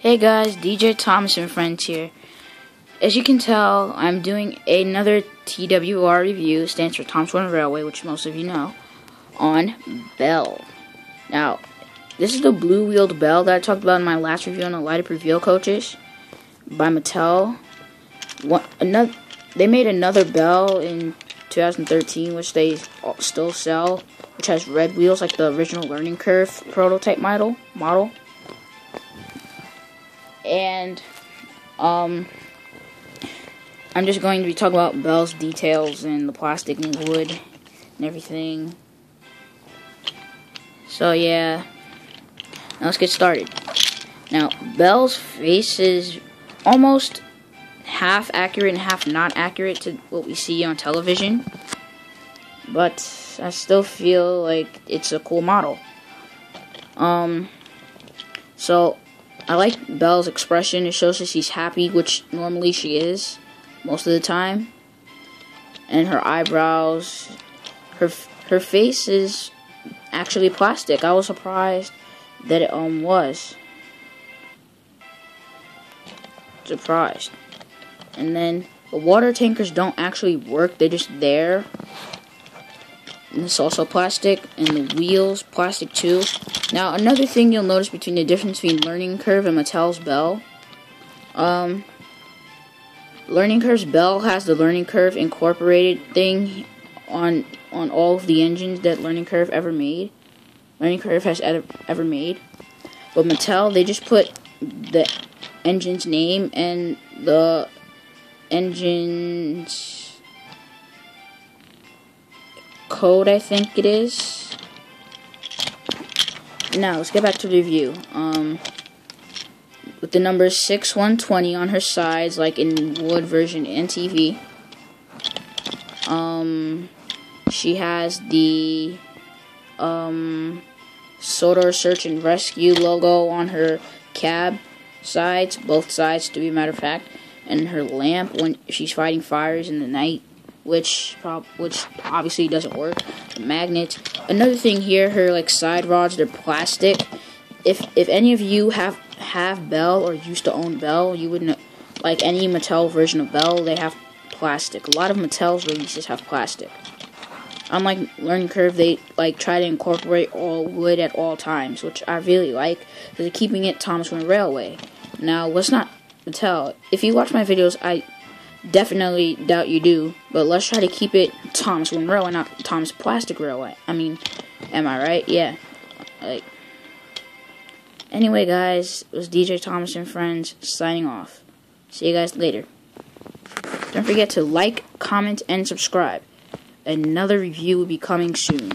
Hey guys, DJ Thomas and friends here. As you can tell, I'm doing another TWR review, stands for Thomas Railway, which most of you know, on Belle. Now, this is the blue-wheeled Belle that I talked about in my last review on the light-up reveal coaches by Mattel. One, another, they made another Belle in 2013, which they still sell, which has red wheels like the original Learning Curve prototype model. Model and um, I'm just going to be talking about Belle's details and the plastic and wood and everything. So yeah, now let's get started. Now Belle's face is almost half accurate and half not accurate to what we see on television, but I still feel like it's a cool model. Um, so I like Belle's expression. It shows that she's happy, which normally she is most of the time. And her eyebrows, her her face is actually plastic. I was surprised that it um was. Surprised. And then the water tankers don't actually work. They're just there and it's also plastic, and the wheels plastic too. Now, another thing you'll notice between the difference between Learning Curve and Mattel's Belle, um, Learning Curve's Belle has the Learning Curve incorporated thing on on all of the engines that Learning Curve ever made. Learning Curve has ever, ever made, but Mattel they just put the engine's name and the engine's code, I think it is. Now, let's get back to review. Um, with the number 6, 120 on her sides, like in Wood version and TV. Um, she has the um, Sodor Search and Rescue logo on her cab sides, both sides to be a matter of fact, and her lamp when she's fighting fires in the night which which obviously doesn't work. The magnets. Another thing here, her like side rods, they're plastic. If if any of you have have Belle or used to own Belle, you wouldn't like any Mattel version of Belle. They have plastic. A lot of Mattel's releases have plastic. Unlike Learning Curve, they like try to incorporate all wood at all times, which I really like because they're keeping it Thomas Warner Railway. Now, let's not Mattel. If you watch my videos, I Definitely doubt you do, but let's try to keep it Thomas Warner Railway, not Thomas Plastic Railway. I mean, am I right? Yeah. Like. Anyway, guys, it was DJ Thomas and friends signing off. See you guys later. Don't forget to like, comment, and subscribe. Another review will be coming soon.